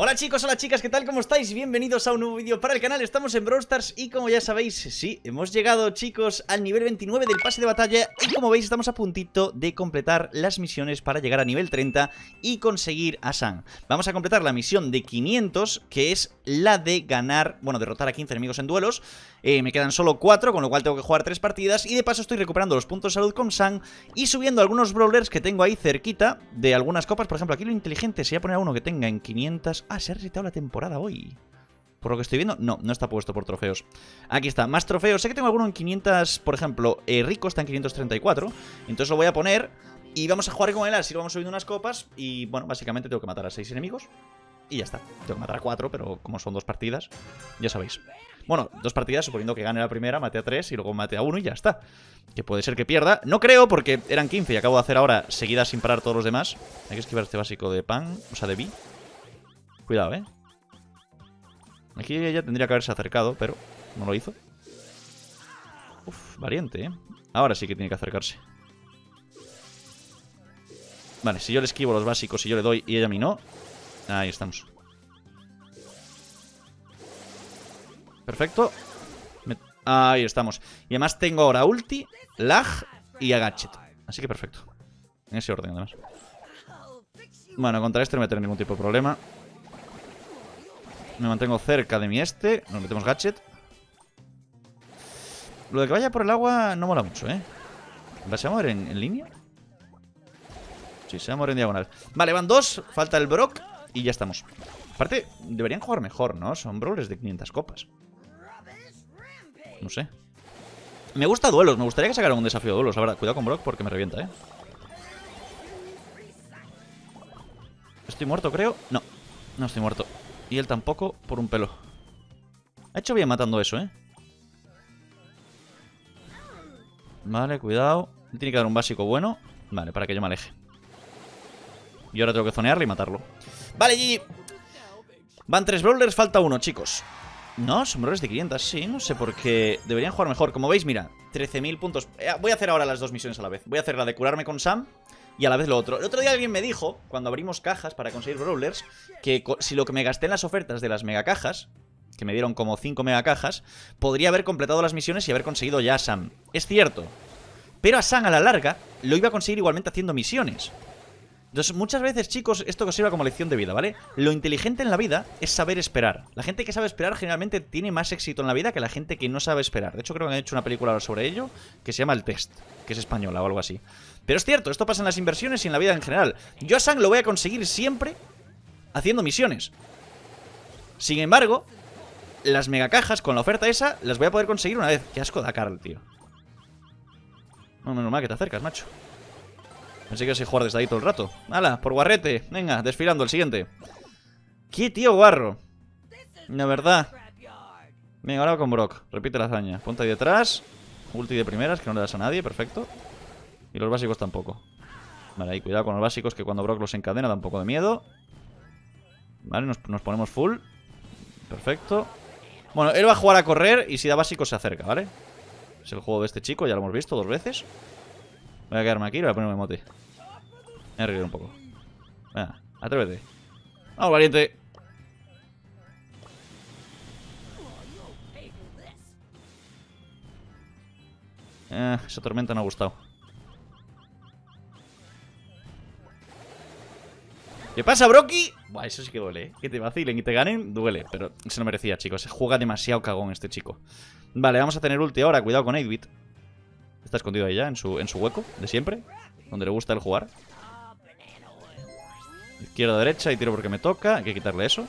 Hola chicos, hola chicas, ¿qué tal? ¿Cómo estáis? Bienvenidos a un nuevo vídeo para el canal, estamos en Brawl Stars y como ya sabéis, sí, hemos llegado chicos al nivel 29 del pase de batalla y como veis estamos a puntito de completar las misiones para llegar a nivel 30 y conseguir a San. Vamos a completar la misión de 500 que es la de ganar, bueno, derrotar a 15 enemigos en duelos, eh, me quedan solo 4 con lo cual tengo que jugar 3 partidas y de paso estoy recuperando los puntos de salud con San y subiendo algunos brawlers que tengo ahí cerquita de algunas copas, por ejemplo aquí lo inteligente sería poner a uno que tenga en 500... Ah, se ha resetado la temporada hoy. Por lo que estoy viendo, no, no está puesto por trofeos. Aquí está, más trofeos. Sé que tengo alguno en 500, por ejemplo, eh, Rico está en 534. Entonces lo voy a poner y vamos a jugar con él, así vamos subiendo unas copas. Y bueno, básicamente tengo que matar a 6 enemigos. Y ya está. Tengo que matar a 4, pero como son dos partidas, ya sabéis. Bueno, dos partidas, suponiendo que gane la primera, mate a 3 y luego mate a 1 y ya está. Que puede ser que pierda. No creo, porque eran 15 y acabo de hacer ahora seguidas sin parar todos los demás. Hay que esquivar este básico de pan, o sea, de B. Cuidado, ¿eh? Aquí ella tendría que haberse acercado, pero no lo hizo. Uf, valiente, ¿eh? Ahora sí que tiene que acercarse. Vale, si yo le esquivo los básicos y yo le doy y ella a mí no. Ahí estamos. Perfecto. Ahí estamos. Y además tengo ahora ulti, lag y a Así que perfecto. En ese orden, además. Bueno, contra este no voy a tener ningún tipo de problema. Me mantengo cerca de mi este. Nos metemos gadget. Lo de que vaya por el agua no mola mucho, ¿eh? ¿Se va a mover en, línea? Sí, se va a mover en diagonal. Vale, van dos. Falta el Brock y ya estamos. Aparte, deberían jugar mejor, ¿no? Son brawlers de 500 copas. No sé. Me gusta duelos. Me gustaría que sacaran un desafío de duelos. Ahora, cuidado con Brock porque me revienta, ¿eh? Estoy muerto, creo. No, no estoy muerto. Y él tampoco, por un pelo. Ha hecho bien matando eso, ¿eh? Vale, cuidado. Tiene que dar un básico bueno. Vale, para que yo me aleje. Y ahora tengo que zonearle y matarlo. Vale, GG. Van tres brawlers, falta uno, chicos. No, son brawlers de 500, sí, no sé por qué. Deberían jugar mejor. Como veis, mira, 13.000 puntos. Eh, voy a hacer ahora las dos misiones a la vez. Voy a hacer la de curarme con Sam y a la vez lo otro. El otro día alguien me dijo, cuando abrimos cajas para conseguir brawlers, que si lo que me gasté en las ofertas de las megacajas, que me dieron como 5 megacajas, podría haber completado las misiones y haber conseguido ya a Sam. Es cierto. Pero a Sam a la larga lo iba a conseguir igualmente haciendo misiones. Entonces, muchas veces, chicos, esto que os sirva como lección de vida, ¿vale? Lo inteligente en la vida es saber esperar. La gente que sabe esperar generalmente tiene más éxito en la vida que la gente que no sabe esperar. De hecho, creo que han hecho una película sobre ello que se llama El Test, que es española o algo así. Pero es cierto, esto pasa en las inversiones y en la vida en general. Yo a Sang lo voy a conseguir siempre haciendo misiones. Sin embargo, las megacajas con la oferta esa las voy a poder conseguir una vez. Qué asco da Carl, tío. No, menos mal que te acercas, macho. Pensé que ibas a jugar desde ahí todo el rato. ¡Hala! Por guarrete. Venga, desfilando el siguiente. ¡Qué tío guarro! La verdad. Venga, ahora con Brock. Repite la hazaña. Ponte ahí detrás. Ulti de primeras, que no le das a nadie. Perfecto. Y los básicos tampoco. Vale, ahí cuidado con los básicos, que cuando Brock los encadena da un poco de miedo. Vale, nos, nos ponemos full. Perfecto. Bueno, él va a jugar a correr y si da básicos se acerca, ¿vale? Es el juego de este chico, ya lo hemos visto dos veces. Voy a quedarme aquí y voy a ponerme mote. Voy a reír un poco. Venga, atrévete. Vamos, valiente. Eh, esa tormenta no ha gustado. ¿Qué pasa, Brocky? Buah, eso sí que duele, ¿eh? Que te vacilen y te ganen, duele. Pero se lo merecía, chicos. Juega demasiado cagón este chico. Vale, vamos a tener ulti ahora. Cuidado con 8-bit. Está escondido ahí ya, en su, en su hueco, de siempre. Donde le gusta el jugar. Izquierda, derecha y tiro porque me toca. Hay que quitarle eso.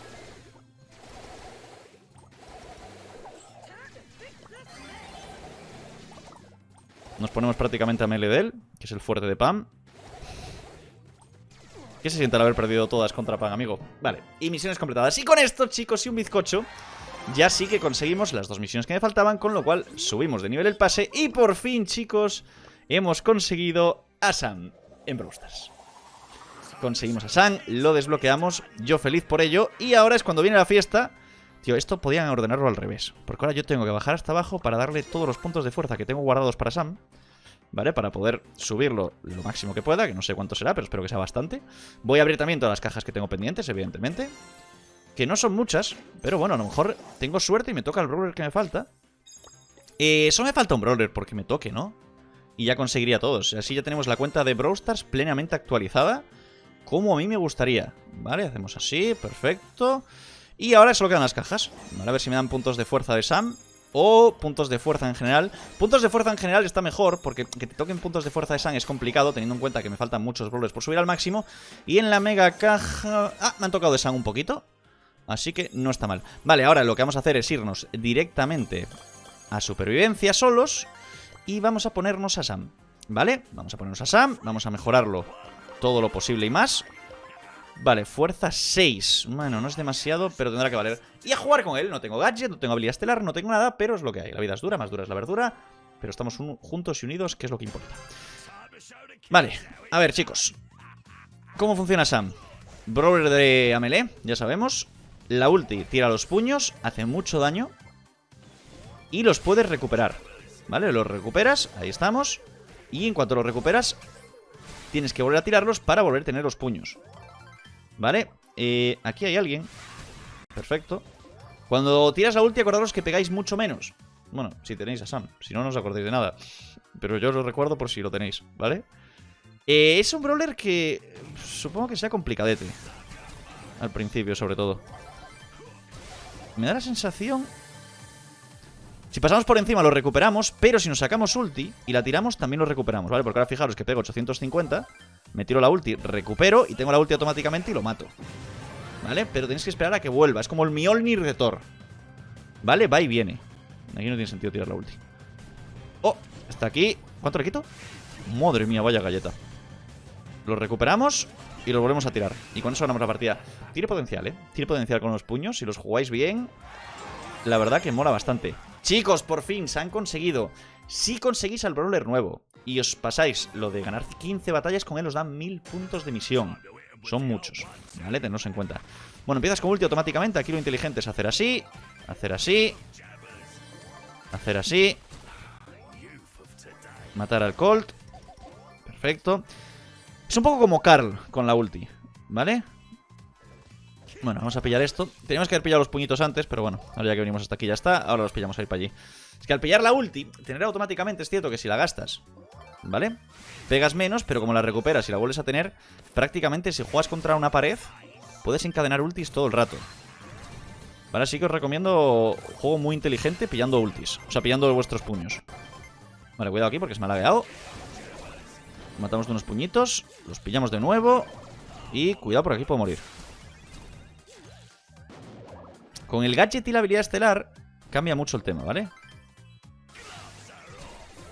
Nos ponemos prácticamente a melee de él, que es el fuerte de Pam. ¿Qué se siente al haber perdido todas contra Pam, amigo? Vale, y misiones completadas. Y con esto, chicos, y un bizcocho, ya sí que conseguimos las dos misiones que me faltaban, con lo cual subimos de nivel el pase. Y por fin, chicos, hemos conseguido a Sam en Brawl Conseguimos a Sam, lo desbloqueamos, yo feliz por ello. Y ahora es cuando viene la fiesta. Tío, esto podían ordenarlo al revés. Porque ahora yo tengo que bajar hasta abajo para darle todos los puntos de fuerza que tengo guardados para Sam. ¿Vale? Para poder subirlo lo máximo que pueda, que no sé cuánto será, pero espero que sea bastante. Voy a abrir también todas las cajas que tengo pendientes, evidentemente. que no son muchas, pero bueno, a lo mejor tengo suerte y me toca el brawler que me falta. Eh, me falta un brawler porque me toque, ¿no? Y ya conseguiría todos. Así ya tenemos la cuenta de Brawl Stars plenamente actualizada, como a mí me gustaría. Vale, hacemos así, perfecto. Y ahora solo quedan las cajas. Vale, a ver si me dan puntos de fuerza de Sam o puntos de fuerza en general. Puntos de fuerza en general está mejor, porque que te toquen puntos de fuerza de Sam es complicado, teniendo en cuenta que me faltan muchos brawlers por subir al máximo. Y en la mega caja... Ah, me han tocado de Sam un poquito. Así que no está mal. Vale, ahora lo que vamos a hacer es irnos directamente a supervivencia solos y vamos a ponernos a Sam. ¿Vale? Vamos a ponernos a Sam, vamos a mejorarlo todo lo posible y más. Vale, fuerza 6. Bueno, no es demasiado, pero tendrá que valer. Y a jugar con él. No tengo gadget, no tengo habilidad estelar, no tengo nada, pero es lo que hay. La vida es dura, más dura es la verdura. Pero estamos juntos y unidos, que es lo que importa. Vale, a ver, chicos. ¿Cómo funciona Sam? Brawler de Amelie, ya sabemos. La ulti tira los puños, hace mucho daño. Y los puedes recuperar. ¿Vale? Los recuperas, ahí estamos. Y en cuanto los recuperas, tienes que volver a tirarlos para volver a tener los puños. Vale, eh, aquí hay alguien. Perfecto. Cuando tiras la ulti, acordaros que pegáis mucho menos. Bueno, si tenéis a Sam Si no, no os acordáis de nada. Pero yo os lo recuerdo por si lo tenéis, ¿vale? Eh, es un brawler que supongo que sea complicadete. Al principio, sobre todo. Me da la sensación si pasamos por encima lo recuperamos, pero si nos sacamos ulti y la tiramos también lo recuperamos, ¿vale? Porque ahora fijaros que pego 850 me tiro la ulti, recupero y tengo la ulti automáticamente y lo mato. ¿Vale? Pero tenéis que esperar a que vuelva. Es como el Mjolnir de Thor. ¿Vale? Va y viene. Aquí no tiene sentido tirar la ulti. ¡Oh! Está aquí. ¿Cuánto le quito? Madre mía, vaya galleta. Lo recuperamos y lo volvemos a tirar. Y con eso ganamos la partida. Tiene potencial, ¿eh? Tiene potencial con los puños. Si los jugáis bien, la verdad que mola bastante. Chicos, por fin, se han conseguido. Si conseguís al brawler nuevo y os pasáis lo de ganar 15 batallas con él, os dan 1000 puntos de misión. Son muchos, ¿vale? Tenos en cuenta. Bueno, empiezas con ulti automáticamente. Aquí lo inteligente es hacer así, hacer así, hacer así. Matar al Colt. Perfecto. Es un poco como Carl con la ulti, ¿vale? Bueno, vamos a pillar esto. Teníamos que haber pillado los puñitos antes, pero bueno, ahora ya que venimos hasta aquí ya está. Ahora los pillamos a ir para allí. Es que al pillar la ulti, tener automáticamente es cierto que si la gastas ¿vale? Pegas menos, pero como la recuperas y la vuelves a tener, prácticamente si juegas contra una pared, puedes encadenar ultis todo el rato. Vale, así que os recomiendo un juego muy inteligente pillando ultis. O sea, pillando vuestros puños. Vale, cuidado aquí porque se me. Matamos de unos puñitos, los pillamos de nuevo. Y cuidado, por aquí puedo morir. Con el gadget y la habilidad estelar cambia mucho el tema, ¿vale?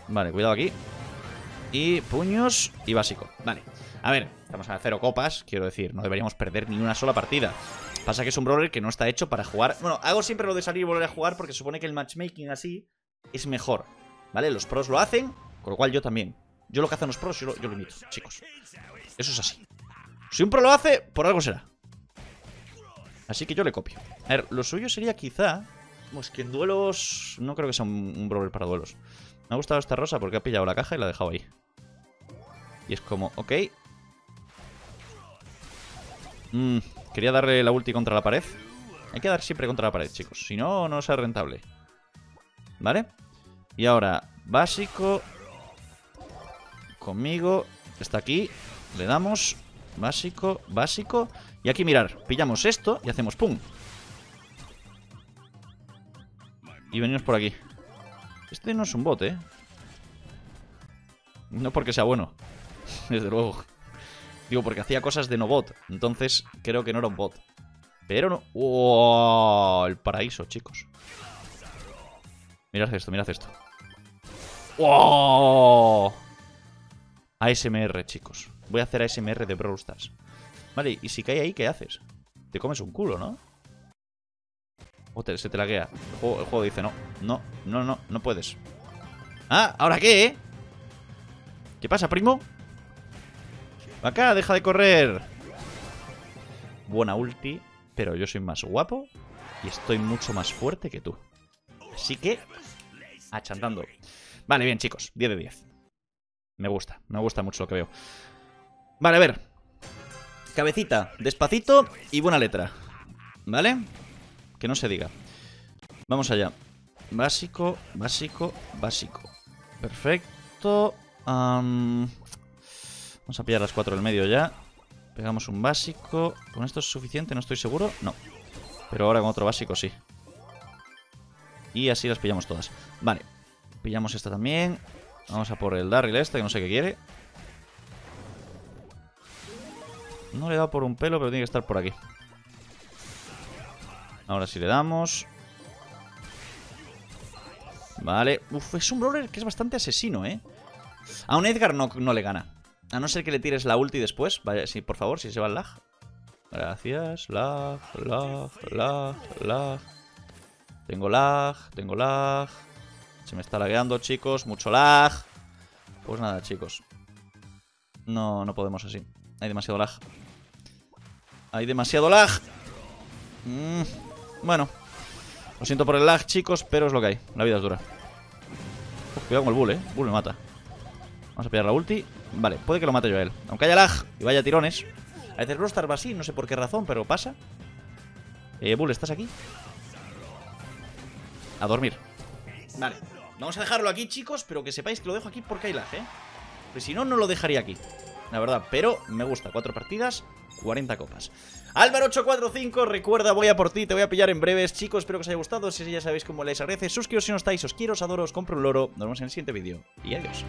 Vale, cuidado aquí. Y puños y básico. Vale. A ver, estamos a cero copas, quiero decir, no deberíamos perder ni una sola partida. Pasa que es un brawler que no está hecho para jugar... Bueno, hago siempre lo de salir y volver a jugar porque supone que el matchmaking así es mejor. ¿Vale? Los pros lo hacen, con lo cual yo también. Yo lo que hacen los pros, yo lo, yo imito, chicos. Eso es así. Si un pro lo hace, por algo será. Así que yo le copio. A ver, lo suyo sería quizá... Pues que en duelos... No creo que sea un, un brawler para duelos. Me ha gustado esta rosa porque ha pillado la caja y la ha dejado ahí. Y es como, ok. Mm, quería darle la ulti contra la pared. Hay que dar siempre contra la pared, chicos. Si no, no sea rentable. ¿Vale? Y ahora, básico. Conmigo. Está aquí. Le damos. Básico, básico. Y aquí, mirar, pillamos esto y hacemos pum. Y venimos por aquí. Este no es un bot, ¿eh? No porque sea bueno. Desde luego. Digo, porque hacía cosas de no bot. Entonces, creo que no era un bot. Pero no... ¡Oh! El paraíso, chicos. Mirad esto, mirad esto. ¡Oh! ASMR, chicos. Voy a hacer ASMR de Brawl Stars. Vale, y si cae ahí, ¿qué haces? Te comes un culo, ¿no? O se te laguea. El juego dice no. No, no, no, no puedes. Ah, ¿ahora qué, eh? ¿Qué pasa, primo? Acá, deja de correr. Buena ulti, pero yo soy más guapo y estoy mucho más fuerte que tú. Así que, achantando. Vale, bien, chicos, 10 de 10. Me gusta, me gusta mucho lo que veo. Vale, a ver. Cabecita, despacito y buena letra. ¿Vale? Que no se diga. Vamos allá. Básico, básico, básico. Perfecto. Vamos a pillar las cuatro del medio ya. Pegamos un básico. ¿Con esto es suficiente? No estoy seguro. No. Pero ahora con otro básico sí. Y así las pillamos todas. Vale. Pillamos esta también. Vamos a por el Darryl este, que no sé qué quiere. No le he dado por un pelo, pero tiene que estar por aquí. Ahora sí le damos. Vale. Uf, es un brawler que es bastante asesino, ¿eh? A un Edgar no, no le gana. A no ser que le tires la ulti después. Vaya, sí, por favor, si se va el lag. Gracias. Lag, lag, lag, lag. Tengo lag, tengo lag. Se me está lagueando, chicos. Mucho lag. Pues nada, chicos. No, no podemos así. Hay demasiado lag. Hay demasiado lag. Mm, bueno. Lo siento por el lag, chicos, pero es lo que hay. La vida es dura. Cuidado con el bull, eh. Bull me mata. Vamos a pillar la ulti. Vale, puede que lo mate yo a él. Aunque haya lag y vaya tirones. A veces Rostar va así, no sé por qué razón, pero pasa. Eh, Bull, ¿estás aquí? A dormir. Vale. Vamos a dejarlo aquí, chicos, pero que sepáis que lo dejo aquí porque hay lag, ¿eh? Pues si no, no lo dejaría aquí. La verdad, pero me gusta. Cuatro partidas, 40 copas. Álvaro845, recuerda, voy a por ti, te voy a pillar en breves. Chicos, espero que os haya gustado. Si ya sabéis cómo les agradece, suscribiros si no estáis, os quiero, os adoro, os compro un loro. Nos vemos en el siguiente vídeo. Y adiós.